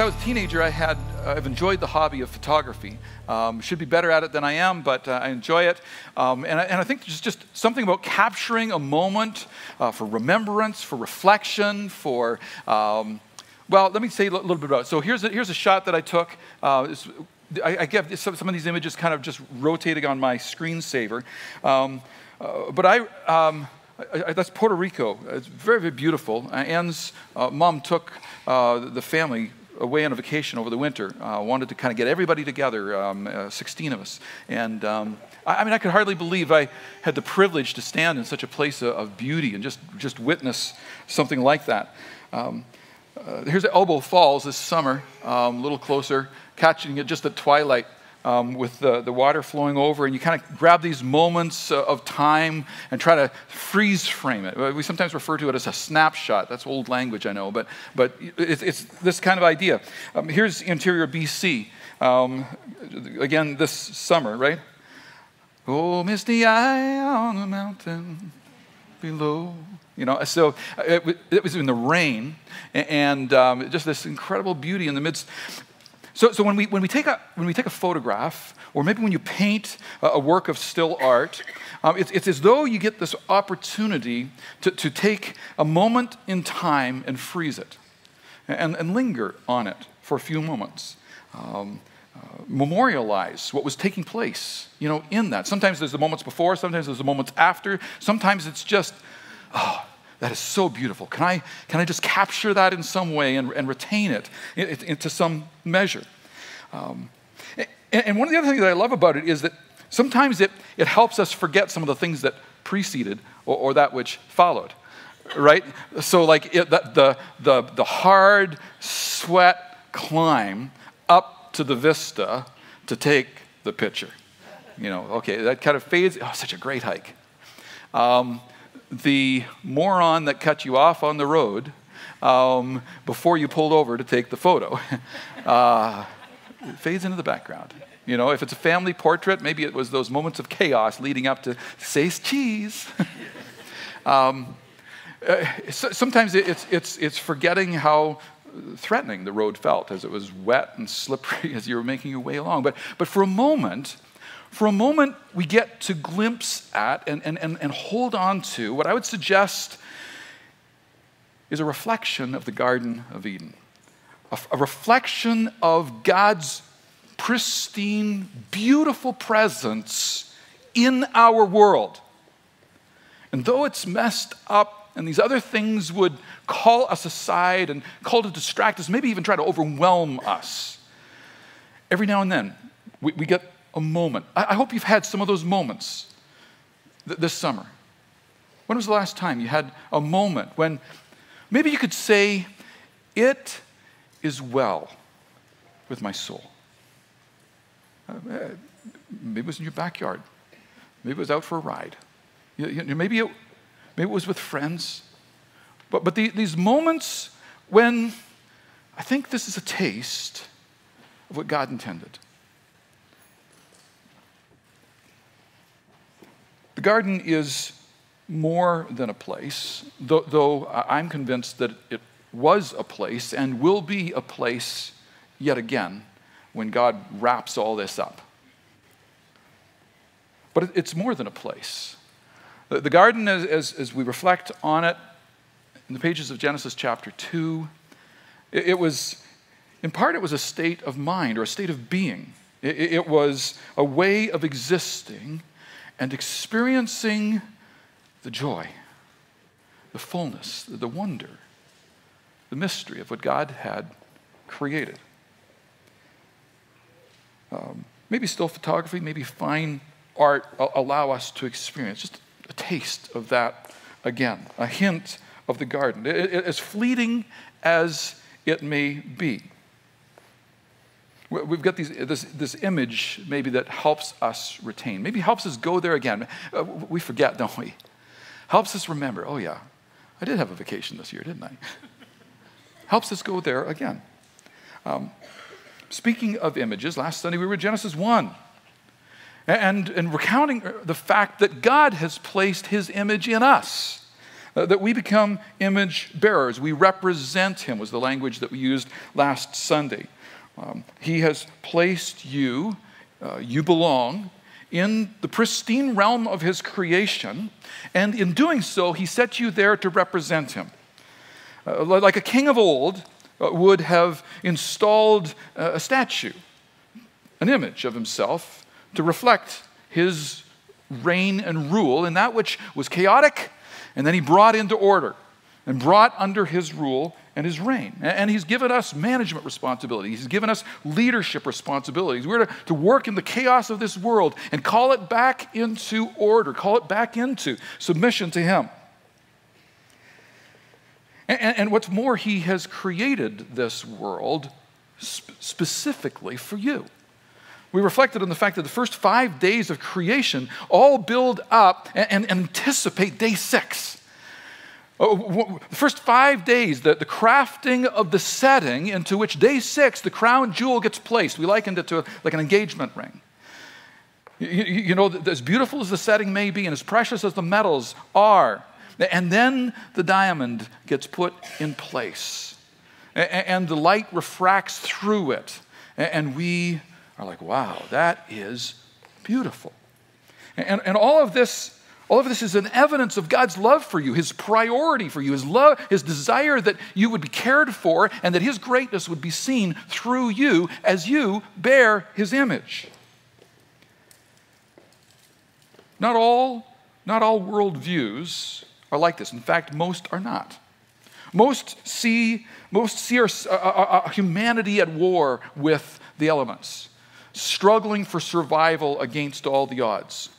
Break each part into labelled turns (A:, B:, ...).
A: I was a teenager, I had uh, I've enjoyed the hobby of photography. Um, should be better at it than I am, but uh, I enjoy it. Um, and, I, and I think there's just something about capturing a moment uh, for remembrance, for reflection, for um, well, let me say a little bit about it. So here's a, here's a shot that I took. Uh, I, I get some, some, of these images kind of just rotating on my screensaver. Um, uh, but I, um, I, that's Puerto Rico. It's very, very beautiful. Anne's uh, mom took uh, the family away on a vacation over the winter. Uh, wanted to kind of get everybody together, um, uh, 16 of us. And um, I, I, mean, I could hardly believe I had the privilege to stand in such a place of, of beauty and just, just witness something like that. Um, uh, here's Elbow Falls this summer, um, a little closer, catching it just at twilight um, with the, the water flowing over, and you kind of grab these moments uh, of time and try to freeze frame it. We sometimes refer to it as a snapshot. That's old language, I know, but, but it's, it's this kind of idea. Um, here's interior BC, um, again this summer, right? Oh, misty eye on the mountain below. You know, so uh, it, it was in the rain and um, just this incredible beauty in the midst. So, so when, we, when, we take a, when we take a photograph, or maybe when you paint a, work of still art, um, it's, it's as though you get this opportunity to, to take a moment in time and freeze it and, and linger on it for a few moments. Um, uh, memorialize what was taking place, you know, in that. Sometimes there's the moments before, sometimes there's the moments after, sometimes it's just, oh, that is so beautiful. Can I, can I just capture that in some way and, and retain it into some measure? Um, and, one of the other things that I love about it is that sometimes it, it helps us forget some of the things that preceded or, or that which followed, right? So, like it, the, the, the, the hard sweat climb up to the vista to take the picture. You know, okay, that kind of fades. Oh, such a great hike. Um, the moron that cut you off on the road um, before you pulled over to take the photo. uh, fades into the background. You know, if it's a family portrait, maybe it was those moments of chaos leading up to say cheese. um, uh, sometimes it's, it's, it's forgetting how threatening the road felt as it was wet and slippery as you were making your way along. But, but for a moment, for a moment, we get to glimpse at and, and, and, and hold on to what I would suggest is a reflection of the Garden of Eden, a, a reflection of God's pristine, beautiful presence in our world. And though it's messed up and these other things would call us aside and call to distract us, maybe even try to overwhelm us, every now and then we, we get a moment. I, hope you've had some of those moments th- this summer. When was the last time you had a moment when maybe you could say, It is well with my soul? Uh, uh maybe it was in your backyard. Maybe it was out for a ride. Maybe, it, maybe it was with friends. But, but the, these moments when I think this is a taste of what God intended. The garden is more than a place, though, though, I'm convinced that it was a place and will be a place yet again when God wraps all this up. But it's more than a place. The garden, as, as, as we reflect on it in the pages of Genesis chapter 2, it, it was, in part, it was a state of mind or a state of being. It, it was a way of existing and experiencing the joy, the fullness, the wonder, the mystery of what God had created. Um, maybe still photography, maybe fine art allow us to experience just a taste of that again, a hint of the garden, it, it, as fleeting as it may be. We've got these, this, this image maybe that helps us retain, maybe helps us go there again. Uh, we forget, don't we? Helps us remember, oh, yeah, I did have a vacation this year, didn't I? helps us go there again. Um, speaking of images, last Sunday we were Genesis 1 and, and recounting the fact that God has placed his image in us. uh, that we become image bearers. We represent him, was the language that we used last Sunday. Um, he has placed you, uh, you belong, in the pristine realm of his creation, and in doing so, he set you there to represent him. Uh, like a king of old uh, would have installed uh, a statue, an image of himself, to reflect his reign and rule in that which was chaotic, and then he brought into order and brought under his rule and his reign. And he's given us management responsibilities. He's given us leadership responsibilities. We're to, work in the chaos of this world and call it back into order, call it back into submission to him. And, what's more, he has created this world sp- specifically for you. We reflected on the fact that the first five days of creation all build up and anticipate day six. Oh, the first five days, the, the crafting of the setting into which day six, the crown jewel gets placed. We likened it to like an engagement ring. You, you know, as beautiful as the setting may be and as precious as the metals are, and then the diamond gets put in place, and the light refracts through it, and we are like, wow, that is beautiful. And, and all of this all of this is an evidence of God's love for you, His priority for you, His love, His desire that you would be cared for and that His greatness would be seen through you as you bear His image. Not all, not all worldviews are like this. In fact, most are not. Most see, most see our, uh, uh, uh, humanity at war with the elements, struggling for survival against all the odds.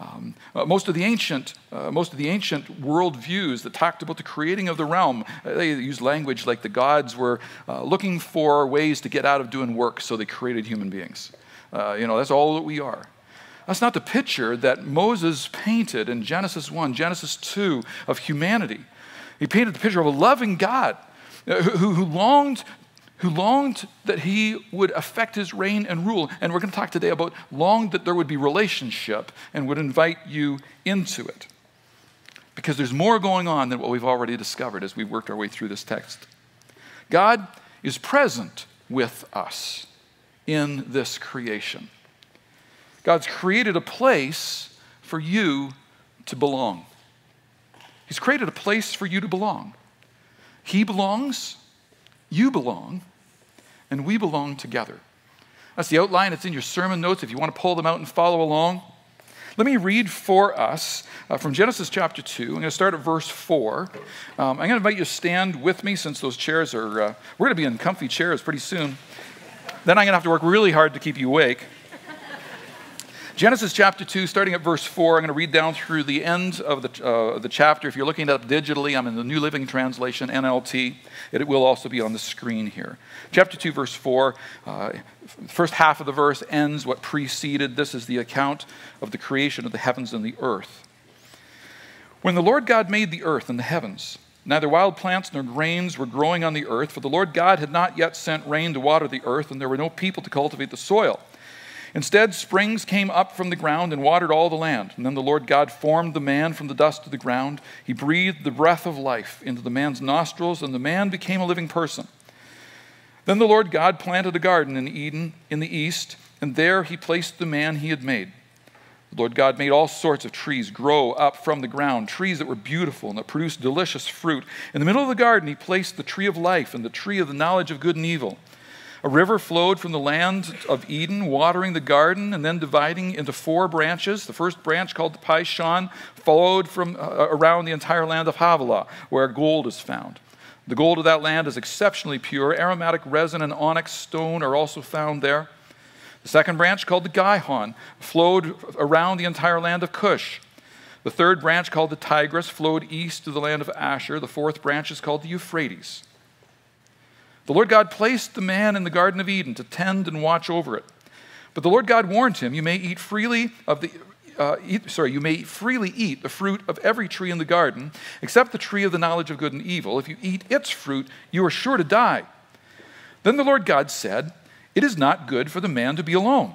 A: Um, uh, most of the ancient, uh, most of the ancient worldviews that talked about the creating of the realm, uh, they used language like the gods were uh, looking for ways to get out of doing work, so they created human beings. You know, that's all that we are. That's not the picture that Moses painted in Genesis 1, Genesis 2 of humanity. He painted the picture of a loving God who, who longed who longed that he would affect his reign and rule. And we're going to talk today about longed that there would be relationship and would invite you into it. Because there's more going on than what we've already discovered as we've worked our way through this text. God is present with us in this creation. God's created a place for you to belong. He's created a place for you to belong. He belongs, you belong, and we belong together. That's the outline. It's in your sermon notes if you want to pull them out and follow along. Let me read for us uh, from Genesis chapter 2. I'm going to start at verse 4. Um, I'm going to invite you to stand with me since those chairs are, uh, we're going to be in comfy chairs pretty soon. Then I'm going to have to work really hard to keep you awake. Genesis chapter 2, starting at verse 4, I'm going to read down through the end of the, uh, the chapter. If you're looking it up digitally, I'm in the New Living Translation, NLT. It will also be on the screen here. Chapter 2, verse 4, uh, first half of the verse ends what preceded. This is the account of the creation of the heavens and the earth. When the Lord God made the earth and the heavens, neither wild plants nor grains were growing on the earth, for the Lord God had not yet sent rain to water the earth, and there were no people to cultivate the soil. Instead, springs came up from the ground and watered all the land. And then the Lord God formed the man from the dust of the ground. He breathed the breath of life into the man's nostrils, and the man became a living person. Then the Lord God planted a garden in Eden in the east, and there he placed the man he had made. The Lord God made all sorts of trees grow up from the ground, trees that were beautiful and that produced delicious fruit. In the middle of the garden, he placed the tree of life and the tree of the knowledge of good and evil. A river flowed from the land of Eden, watering the garden and then dividing into four branches. The first branch, called the Pishon, flowed from uh, around the entire land of Havilah, where gold is found. The gold of that land is exceptionally pure. Aromatic resin and onyx stone are also found there. The second branch, called the Gihon, flowed around the entire land of Cush. The third branch, called the Tigris, flowed east to the land of Ashur. The fourth branch is called the Euphrates. The Lord God placed the man in the Garden of Eden to tend and watch over it. But the Lord God warned him, You may eat freely of the uh, eat, sorry, you may freely eat the fruit of every tree in the garden, except the tree of the knowledge of good and evil. If you eat its fruit, you are sure to die. Then the Lord God said, It is not good for the man to be alone.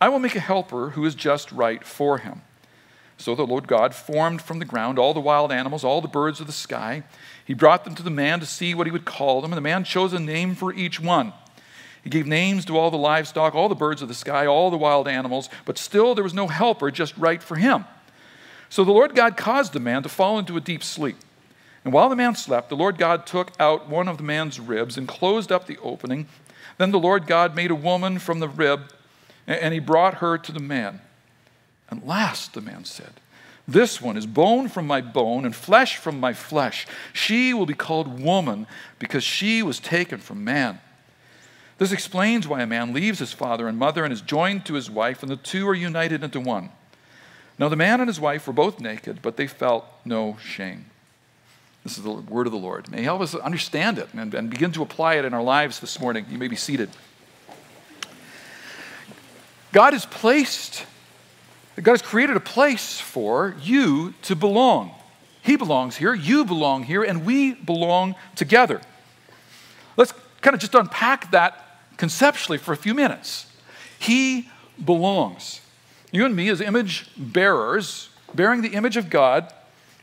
A: I will make a helper who is just right for him. So the Lord God formed from the ground all the wild animals, all the birds of the sky. He brought them to the man to see what he would call them, and the man chose a name for each one. He gave names to all the livestock, all the birds of the sky, all the wild animals, but still there was no helper just right for him. So the Lord God caused the man to fall into a deep sleep. And while the man slept, the Lord God took out one of the man's ribs and closed up the opening. Then the Lord God made a woman from the rib, and he brought her to the man. And last, the man said, This one is bone from my bone and flesh from my flesh. She will be called woman because she was taken from man. This explains why a man leaves his father and mother and is joined to his wife, and the two are united into one. Now, the man and his wife were both naked, but they felt no shame. This is the word of the Lord. May He help us understand it and, and begin to apply it in our lives this morning. You may be seated. God has placed God has created a place for you to belong. He belongs here, you belong here, and we belong together. Let's kind of just unpack that conceptually for a few minutes. He belongs. You and me, as image bearers, bearing the image of God,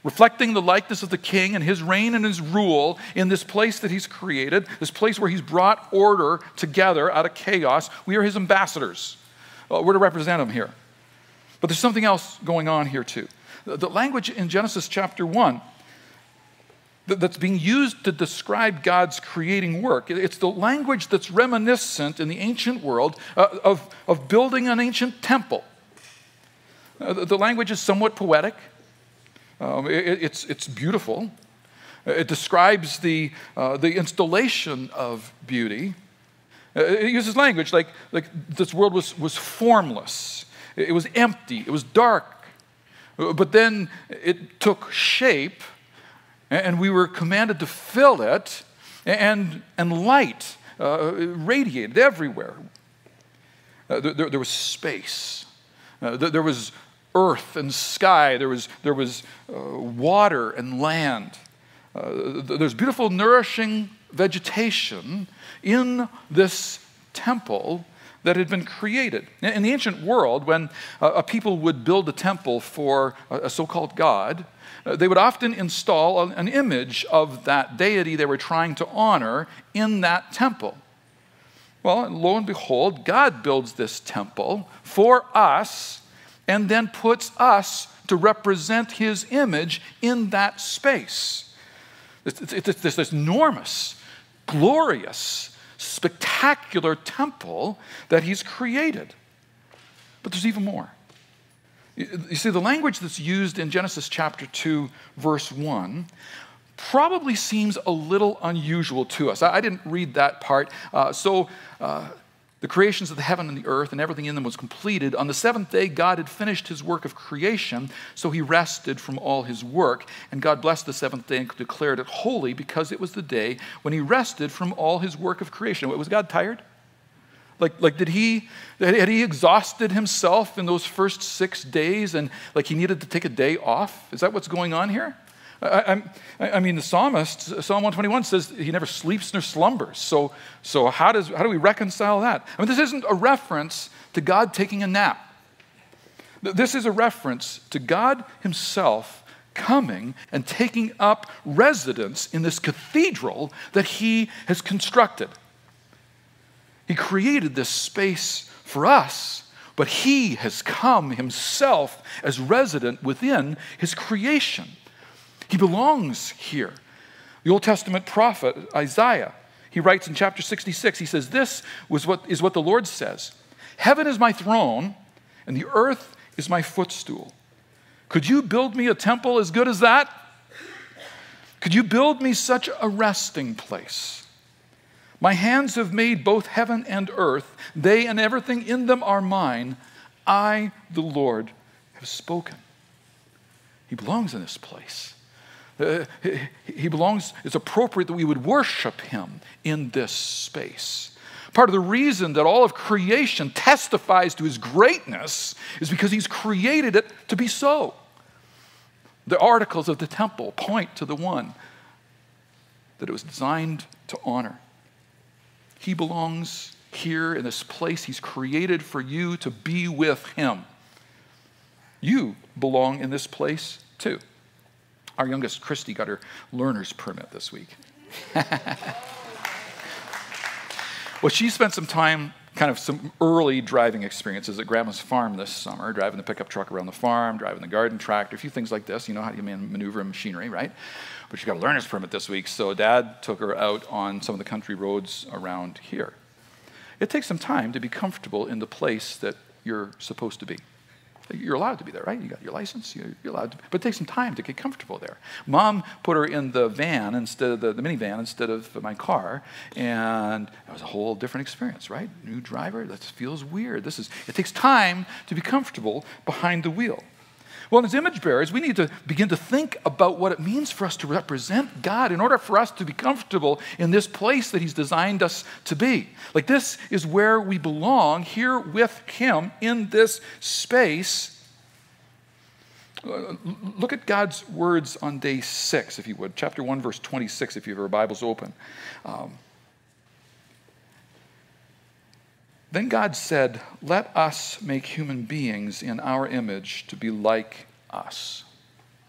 A: reflecting the likeness of the king and his reign and his rule in this place that he's created, this place where he's brought order together out of chaos, we are his ambassadors. Uh, we're to represent him here. But there's something else going on here, too. The language in Genesis chapter 1 that's being used to describe God's creating work. It's the language that's reminiscent in the ancient world uh, of, of building an ancient temple. Uh, the language is somewhat poetic, um, it's, it's beautiful. It describes the, uh, the installation of beauty. Uh, it uses language like, like this world was, was formless it was empty, it was dark. But then it took shape, and we were commanded to fill it, and, and light uh, radiated everywhere. Uh, there, there, was space, uh, there, was earth and sky, there was, there was uh, water and land. Uh, there's beautiful, nourishing vegetation in this temple that had been created. In the ancient world, when a people would build a temple for a so called God, uh, they would often install an image of that deity they were trying to honor in that temple. Well, lo and behold, God builds this temple for us and then puts us to represent his image in that space. It's, this enormous, glorious, spectacular temple that he's created. But there's even more. You see, the language that's used in Genesis chapter 2, verse 1, probably seems a little unusual to us. I, didn't read that part. Uh, so, uh, the creations of the heaven and the earth and everything in them was completed. On the seventh day, God had finished his work of creation, so he rested from all his work. And God blessed the seventh day and declared it holy because it was the day when he rested from all his work of creation. Was God tired? Like, like did he, had he exhausted himself in those first six days and like he needed to take a day off? Is that what's going on here? I, I, I, mean, the psalmist, Psalm 121 says he never sleeps nor slumbers. So, so how, does, how do we reconcile that? I mean, this isn't a reference to God taking a nap. This is a reference to God Himself coming and taking up residence in this cathedral that He has constructed. He created this space for us, but He has come Himself as resident within His creation. He belongs here. The Old Testament prophet Isaiah, he writes in chapter 66, he says, This was what, is what the Lord says Heaven is my throne, and the earth is my footstool. Could you build me a temple as good as that? Could you build me such a resting place? My hands have made both heaven and earth. They and everything in them are mine. I, the Lord, have spoken. He belongs in this place. Uh, he belongs, it's appropriate that we would worship him in this space. Part of the reason that all of creation testifies to his greatness is because he's created it to be so. The articles of the temple point to the one that it was designed to honor. He belongs here in this place he's created for you to be with him. You belong in this place too. Our youngest, Christy, got her learner's permit this week. well, she spent some time, kind of some early driving experiences at Grandma's farm this summer, driving the pickup truck around the farm, driving the garden tractor, a few things like this. You know how you maneuver machinery, right? But she got a learner's permit this week, so Dad took her out on some of the country roads around here. It takes some time to be comfortable in the place that you're supposed to be. You're allowed to be there, right? You got your license, you're allowed to, but it takes some time to get comfortable there. Mom put her in the van instead of the, the minivan instead of my car, and it was a whole different experience, right? New driver, that feels weird. This is, it takes time to be comfortable behind the wheel. Well, as image bearers, we need to begin to think about what it means for us to represent God in order for us to be comfortable in this place that He's designed us to be. Like, this is where we belong, here with Him in this space. Uh, look at God's words on day six, if you would. Chapter 1, verse 26, if you have your Bibles open. Um, Then God said, Let us make human beings in our image to be like us.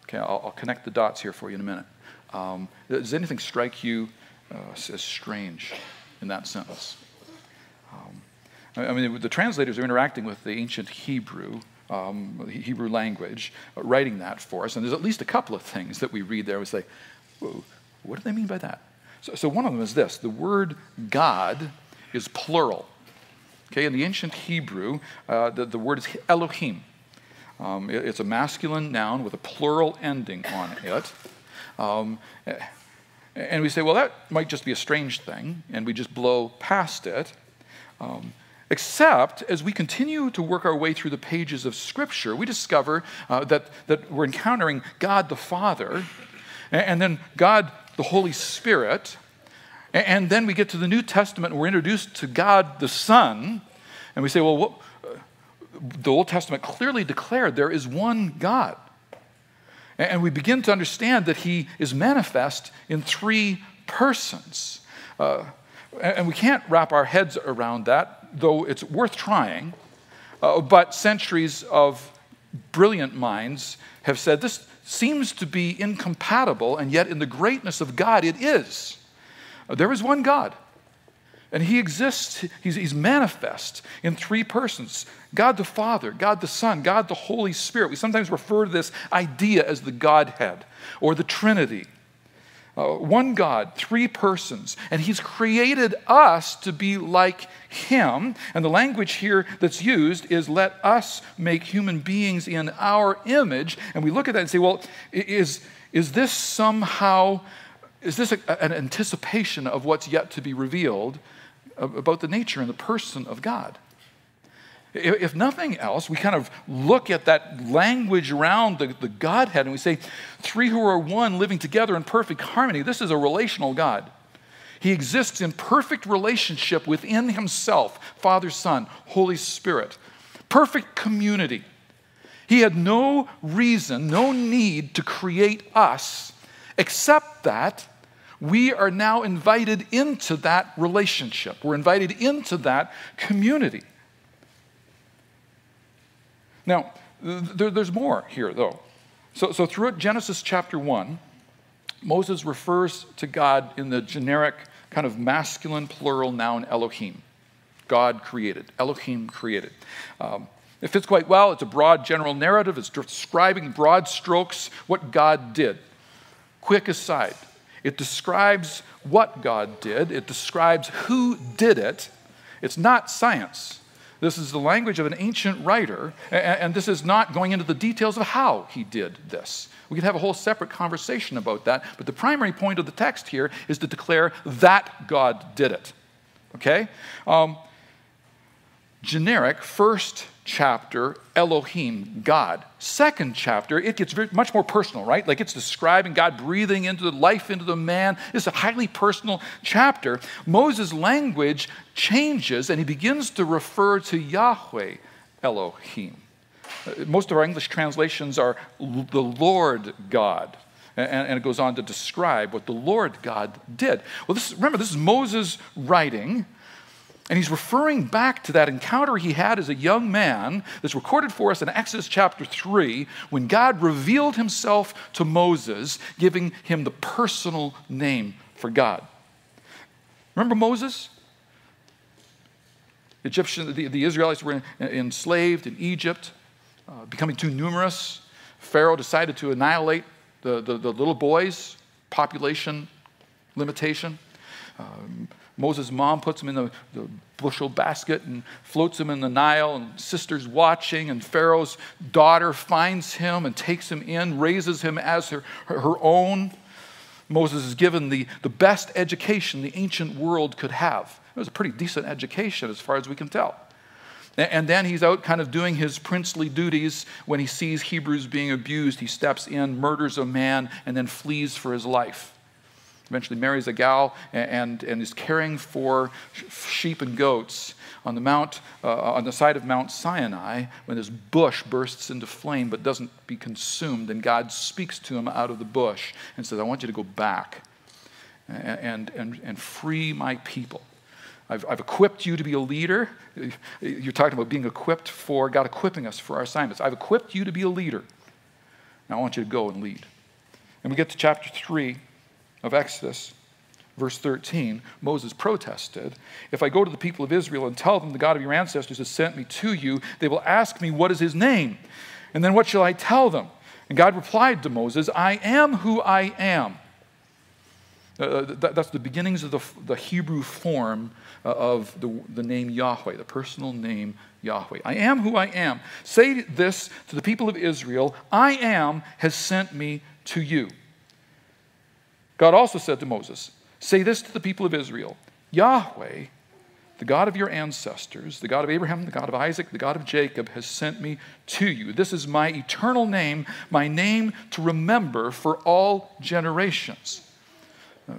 A: Okay, I'll, I'll connect the dots here for you in a minute. Um, does anything strike you uh, as strange in that sentence? Um, I mean, the translators are interacting with the ancient Hebrew, um, Hebrew language, uh, writing that for us. And there's at least a couple of things that we read there. We say, what do they mean by that? So, so one of them is this the word God is plural. Okay, in the ancient Hebrew, uh, the, the word is Elohim. Um, it, it's a masculine noun with a plural ending on it. Um, and we say, well, that might just be a strange thing, and we just blow past it. Um, except as we continue to work our way through the pages of Scripture, we discover uh, that, that we're encountering God the Father, and, and then God the Holy Spirit, and then we get to the New Testament and we're introduced to God the Son, and we say, well, what, the Old Testament clearly declared there is one God. And we begin to understand that he is manifest in three persons. Uh, and we can't wrap our heads around that, though it's worth trying. Uh, but centuries of brilliant minds have said this seems to be incompatible, and yet in the greatness of God, it is. There is one God. And he exists, he's, he's, manifest in three persons God the Father, God the Son, God the Holy Spirit. We sometimes refer to this idea as the Godhead or the Trinity. Uh, one God, three persons, and He's created us to be like Him. And the language here that's used is let us make human beings in our image. And we look at that and say, well, is, is this somehow is this a, an anticipation of what's yet to be revealed about the nature and the person of God? If nothing else, we kind of look at that language around the, the Godhead and we say, three who are one living together in perfect harmony. This is a relational God. He exists in perfect relationship within himself Father, Son, Holy Spirit. Perfect community. He had no reason, no need to create us, except that we are now invited into that relationship. We're invited into that community. Now, there, there's more here, though. So, so, throughout Genesis chapter 1, Moses refers to God in the generic, kind of masculine plural noun Elohim. God created, Elohim created. Um, it fits quite well. It's a broad general narrative, it's describing broad strokes what God did. Quick aside it describes what God did, it describes who did it. It's not science. This is the language of an ancient writer, and this is not going into the details of how he did this. We could have a whole separate conversation about that, but the primary point of the text here is to declare that God did it. Okay? Um, generic, first chapter, Elohim, God. Second chapter, it gets very, much more personal, right? Like it's describing God breathing into the life into the man. It's a highly personal chapter. Moses' language changes and he begins to refer to Yahweh, Elohim. Uh, most of our English translations are the Lord God. And, and it goes on to describe what the Lord God did. Well, this, remember, this is Moses writing. And he's referring back to that encounter he had as a young man that's recorded for us in Exodus chapter 3 when God revealed himself to Moses, giving him the personal name for God. Remember Moses? Egyptian, the, the Israelites were enslaved in Egypt, uh, becoming too numerous. Pharaoh decided to annihilate the, the, the little boys, population limitation. Um, Moses' mom puts him in the, the, bushel basket and floats him in the Nile, and sisters watching, and Pharaoh's daughter finds him and takes him in, raises him as her, her, her own. Moses is given the, the best education the ancient world could have. It was a pretty decent education as far as we can tell. And then he's out kind of doing his princely duties when he sees Hebrews being abused. He steps in, murders a man, and then flees for his life eventually marries a gal and, and is caring for sheep and goats on the mount uh, on the side of mount sinai when this bush bursts into flame but doesn't be consumed and god speaks to him out of the bush and says i want you to go back and, and, and free my people I've, I've equipped you to be a leader. You're talking about being equipped for God equipping us for our assignments. I've equipped you to be a leader. Now I want you to go and lead. And we get to chapter 3, of Exodus, verse 13, Moses protested If I go to the people of Israel and tell them the God of your ancestors has sent me to you, they will ask me, What is his name? And then what shall I tell them? And God replied to Moses, I am who I am. Uh, uh that, that's the beginnings of the, the Hebrew form uh, of the, the name Yahweh, the personal name Yahweh. I am who I am. Say this to the people of Israel I am has sent me to you. God also said to Moses, Say this to the people of Israel Yahweh, the God of your ancestors, the God of Abraham, the God of Isaac, the God of Jacob, has sent me to you. This is my eternal name, my name to remember for all generations. Uh,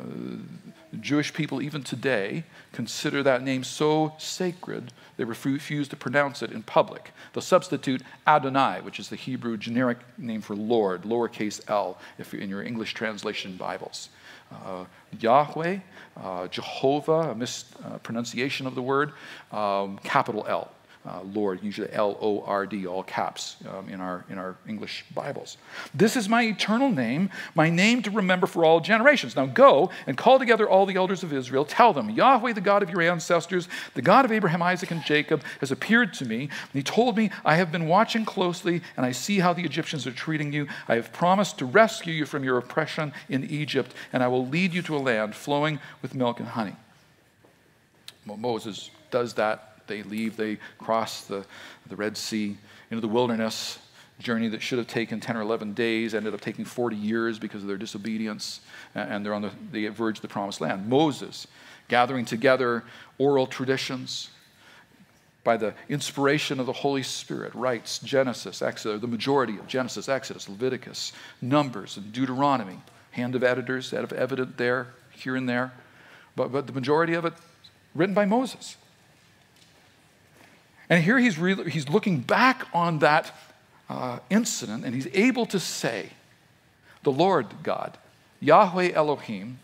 A: Jewish people, even today, consider that name so sacred they refuse to pronounce it in public. They'll substitute Adonai, which is the Hebrew generic name for Lord, lowercase l, if in your English translation Bibles. Uh, Yahweh, uh, Jehovah, a mispronunciation of the word, um, capital L uh, Lord, usually L O R D, all caps um, in, our, in our English Bibles. This is my eternal name, my name to remember for all generations. Now go and call together all the elders of Israel. Tell them, Yahweh, the God of your ancestors, the God of Abraham, Isaac, and Jacob, has appeared to me. And he told me, I have been watching closely, and I see how the Egyptians are treating you. I have promised to rescue you from your oppression in Egypt, and I will lead you to a land flowing with milk and honey. Well, Moses does that they leave, they cross the, the Red Sea into the wilderness journey that should have taken 10 or 11 days ended up taking 40 years because of their disobedience and they're on the, the verge of the promised land. Moses gathering together oral traditions by the inspiration of the holy spirit writes genesis exodus the majority of genesis exodus leviticus numbers and deuteronomy. Hand of editors that have evident there here and there. But, but the majority of it written by moses and here he's, re- he's looking back on that uh, incident and he's able to say, The Lord God, Yahweh Elohim,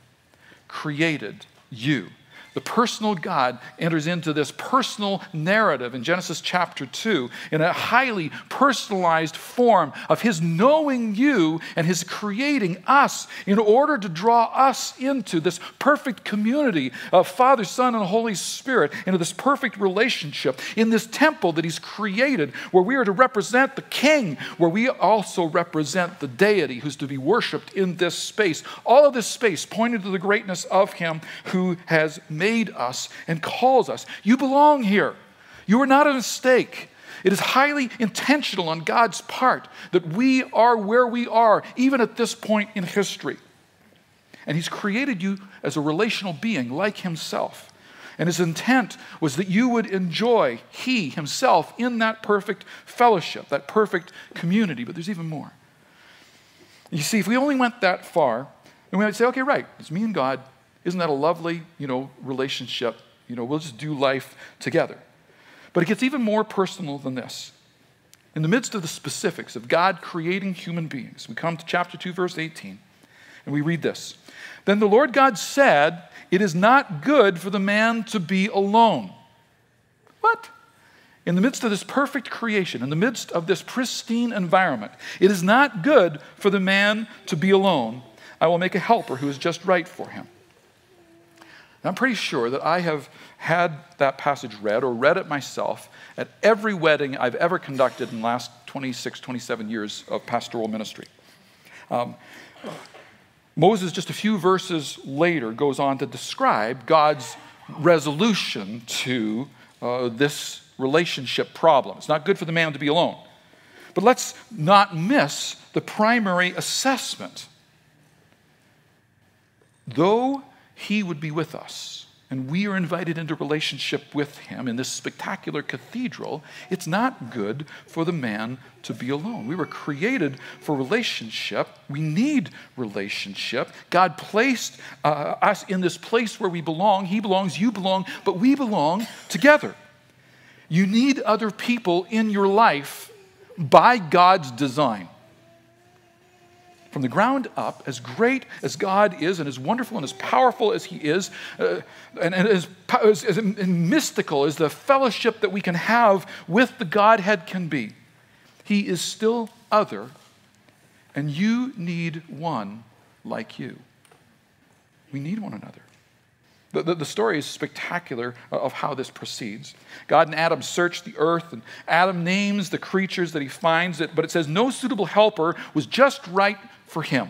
A: created you the personal God enters into this personal narrative in Genesis chapter 2 in a highly personalized form of His knowing you and His creating us in order to draw us into this perfect community of Father, Son, and Holy Spirit, into this perfect relationship in this temple that He's created where we are to represent the King, where we also represent the deity who's to be worshiped in this space. All of this space pointed to the greatness of Him who has made made us and calls us. You belong here. You are not a mistake. It is highly intentional on God's part that we are where we are, even at this point in history. And He's created you as a relational being like Himself. And His intent was that you would enjoy He Himself in that perfect fellowship, that perfect community. But there's even more. You see, if we only went that far, and we might say, okay, right, it's me and God. Isn't that a lovely, you know, relationship? You know, we'll just do life together. But it gets even more personal than this. In the midst of the specifics of God creating human beings, we come to chapter 2, verse 18, and we read this. Then the Lord God said, It is not good for the man to be alone. What? In the midst of this perfect creation, in the midst of this pristine environment, it is not good for the man to be alone. I will make a helper who is just right for him. I'm pretty sure that I have had that passage read or read it myself at every wedding I've ever conducted in the last 26, 27 years of pastoral ministry. Um, Moses, just a few verses later, goes on to describe God's resolution to uh, this relationship problem. It's not good for the man to be alone. But let's not miss the primary assessment. Though he would be with us, and we are invited into relationship with him in this spectacular cathedral, it's not good for the man to be alone. We were created for relationship. We need relationship. God placed uh, us in this place where we belong. He belongs, you belong, but we belong together. You need other people in your life by God's design. From the ground up, as great as God is, and as wonderful and as powerful as He is, uh, and, and as, as, as mystical as the fellowship that we can have with the Godhead can be, He is still other, and you need one like you. We need one another. The, the, story is spectacular of how this proceeds. God and Adam search the earth, and Adam names the creatures that he finds, it, but it says no suitable helper was just right for him.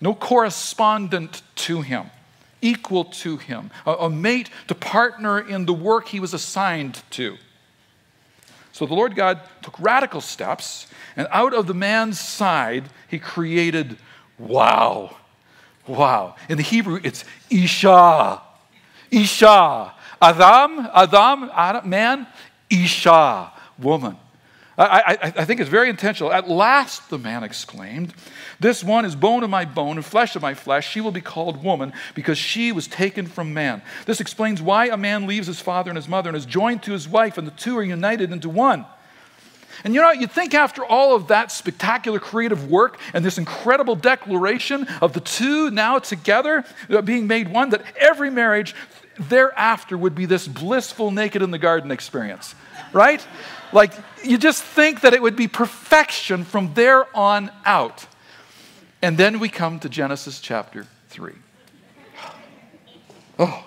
A: No correspondent to him, equal to him, a, a mate to partner in the work he was assigned to. So the Lord God took radical steps, and out of the man's side, he created wow Wow. In the Hebrew, it's Isha. Isha. Adam, Adam, Adam man, Isha, woman. I, I, I, think it's very intentional. At last, the man exclaimed, This one is bone of my bone and flesh of my flesh. She will be called woman because she was taken from man. This explains why a man leaves his father and his mother and is joined to his wife, and the two are united into one. And you know, you think after all of that spectacular creative work and this incredible declaration of the two now together uh, being made one, that every marriage thereafter would be this blissful naked in the garden experience, right? Like, you just think that it would be perfection from there on out. And then we come to Genesis chapter 3. Oh,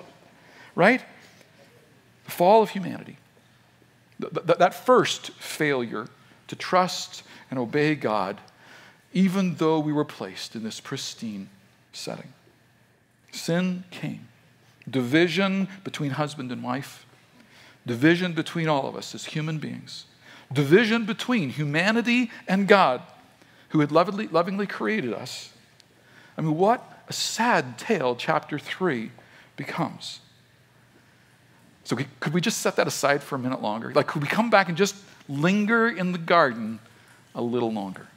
A: right? The fall of humanity. Th- that first failure to trust and obey God, even though we were placed in this pristine setting. Sin came. Division between husband and wife, division between all of us as human beings, division between humanity and God, who had lovingly, lovingly created us. I mean, what a sad tale chapter 3 becomes. So, could we just set that aside for a minute longer? Like, could we come back and just linger in the garden a little longer?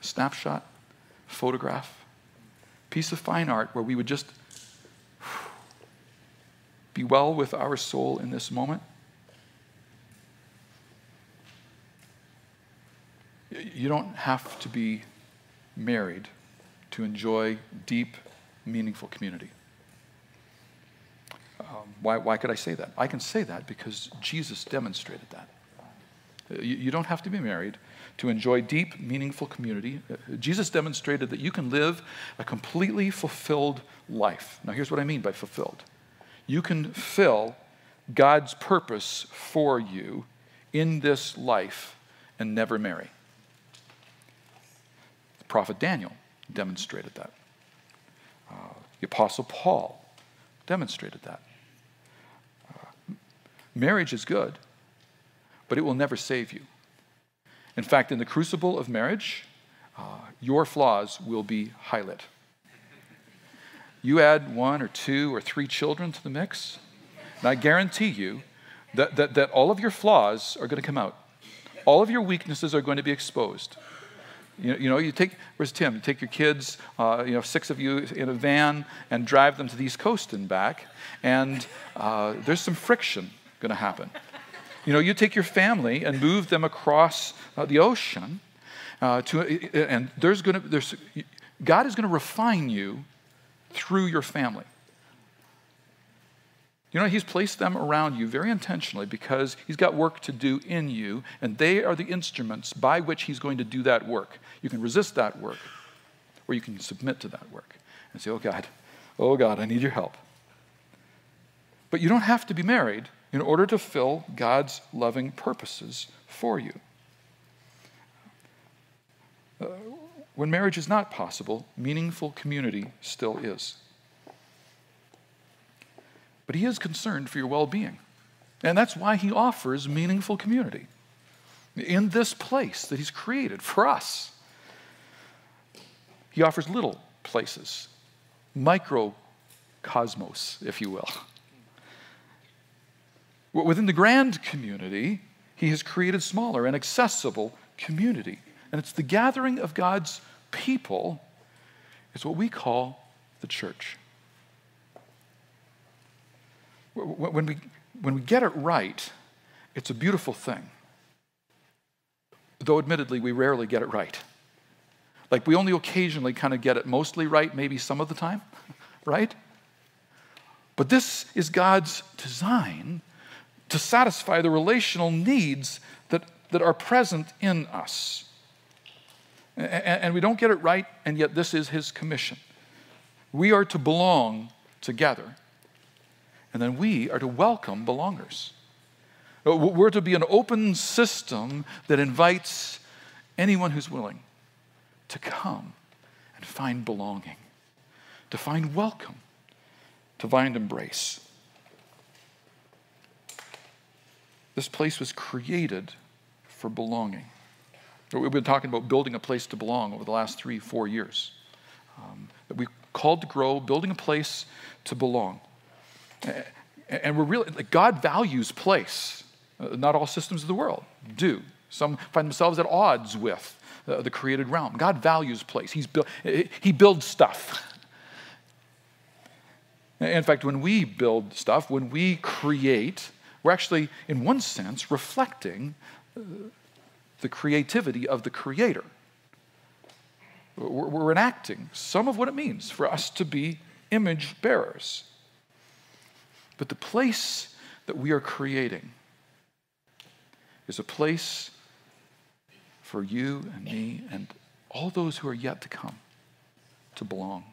A: Snapshot, photograph, piece of fine art where we would just be well with our soul in this moment. You don't have to be married to enjoy deep, meaningful community. Um, why, why could I say that? I can say that because Jesus demonstrated that. Uh, you, you don't have to be married to enjoy deep, meaningful community. Uh, Jesus demonstrated that you can live a completely fulfilled life. Now, here's what I mean by fulfilled you can fill God's purpose for you in this life and never marry. Prophet Daniel demonstrated that. Uh, the apostle Paul demonstrated that. Marriage is good, but it will never save you. In fact, in the crucible of marriage, uh, your flaws will be highlighted. You add one or two or three children to the mix, and I guarantee you that, that, that all of your flaws are going to come out. All of your weaknesses are going to be exposed. You know, you, know, you take, where's Tim? You take your kids, uh, you know, six of you in a van and drive them to the East Coast and back, and uh, there's some friction going to happen. You know, you take your family and move them across uh, the ocean, uh, to, and there's going to, there's, God is going to refine you through your family. You know, He's placed them around you very intentionally because He's got work to do in you, and they are the instruments by which He's going to do that work. You can resist that work, or you can submit to that work and say, Oh God, oh God, I need your help. But you don't have to be married in order to fill God's loving purposes for you. Uh, when marriage is not possible, meaningful community still is. But He is concerned for your well being. And that's why He offers meaningful community in this place that He's created for us. He offers little places, microcosmos, if you will. Within the grand community, He has created smaller and accessible community. And it's the gathering of God's people, it's what we call the church. When we, when we get it right, it's a beautiful thing. Though, admittedly, we rarely get it right. Like, we only occasionally kind of get it mostly right, maybe some of the time, right? But this is God's design to satisfy the relational needs that, that are present in us. And, and we don't get it right, and yet this is His commission. We are to belong together, and then we are to welcome belongers. Uh, we're to be an open system that invites anyone who's willing to come and find belonging, to find welcome, to find embrace. This place was created for belonging. We've been talking about building a place to belong over the last three, four years. Um, that we called to grow, building a place to belong. And we're really, like God values place. Uh, not all systems of the world do. Some find themselves at odds with uh, the created realm. God values place. He's bu- he builds stuff. In fact, when we build stuff, when we create, we're actually, in one sense, reflecting uh, the creativity of the Creator. We're enacting some of what it means for us to be image bearers. But the place that we are creating is a place for you and me and all those who are yet to come to belong.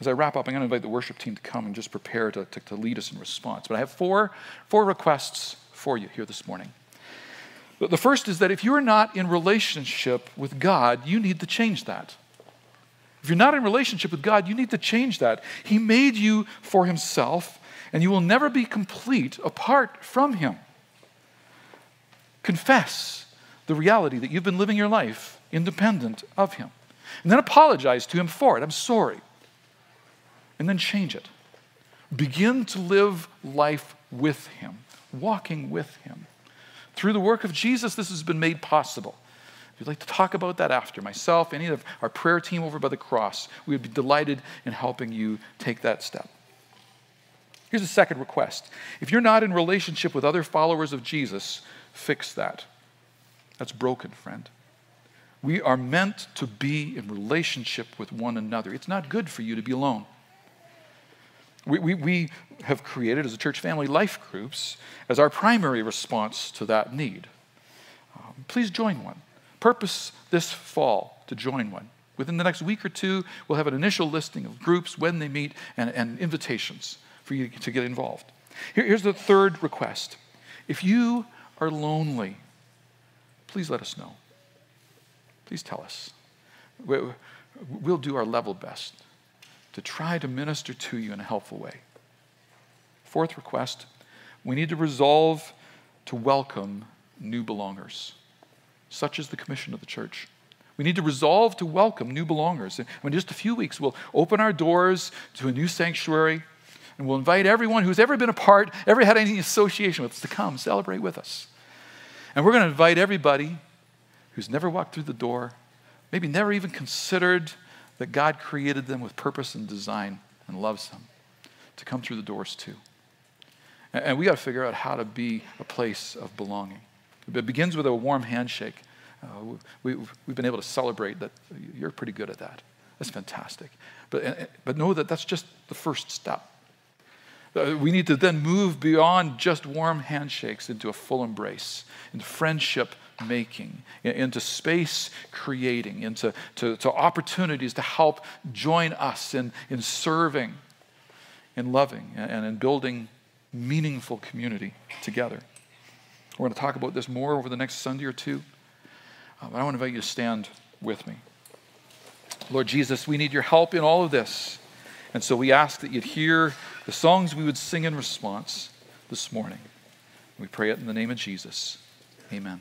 A: As I wrap up, I'm going to invite the worship team to come and just prepare to, to, to lead us in response. But I have four, four requests for you here this morning. The first is that if you're not in relationship with God, you need to change that. If you're not in relationship with God, you need to change that. He made you for Himself, and you will never be complete apart from Him. Confess the reality that you've been living your life independent of Him. And then apologize to Him for it. I'm sorry. And then change it. Begin to live life with Him, walking with Him. Through the work of Jesus, this has been made possible. If you'd like to talk about that after, myself, any of our prayer team over by the cross, we would be delighted in helping you take that step. Here's a second request. If you're not in relationship with other followers of Jesus, fix that. That's broken, friend. We are meant to be in relationship with one another. It's not good for you to be alone. We, we, we have created, as a church family, life groups as our primary response to that need. Um, please join one. Purpose this fall to join one. Within the next week or two, we'll have an initial listing of groups, when they meet, and, and invitations for you to get involved. Here, here's the third request. If you are lonely, please let us know. Please tell us. We'll do our level best to try to minister to you in a helpful way. Fourth request we need to resolve to welcome new belongers. Such is the commission of the church. We need to resolve to welcome new belongers. And In just a few weeks, we'll open our doors to a new sanctuary and we'll invite everyone who's ever been a part, ever had any association with us to come celebrate with us. And we're going to invite everybody who's never walked through the door, maybe never even considered that God created them with purpose and design and loves them, to come through the doors too. And we got to figure out how to be a place of belonging. It begins with a warm handshake. Uh, we, have been able to celebrate that you're pretty good at that. That's fantastic. But, but know that that's just the first step. Uh, we need to then move beyond just warm handshakes into a full embrace, into friendship making, into space creating, into to, to opportunities to help join us in, in serving, in loving, and in building meaningful community together. We're going to talk about this more over the next Sunday or two. Um, I want to invite you to stand with me. Lord Jesus, we need your help in all of this. And so we ask that you'd hear the songs we would sing in response this morning. We pray it in the name of Jesus. Amen.